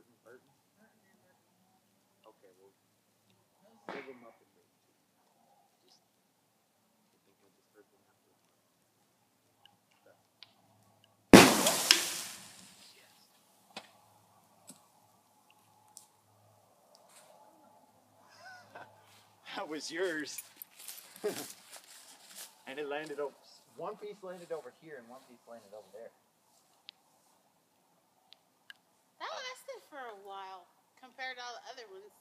Burton, Burton. Okay, well, up and I think I just heard them have to. That was yours. and it landed over. One piece landed over here, and one piece landed over there. All the other ones.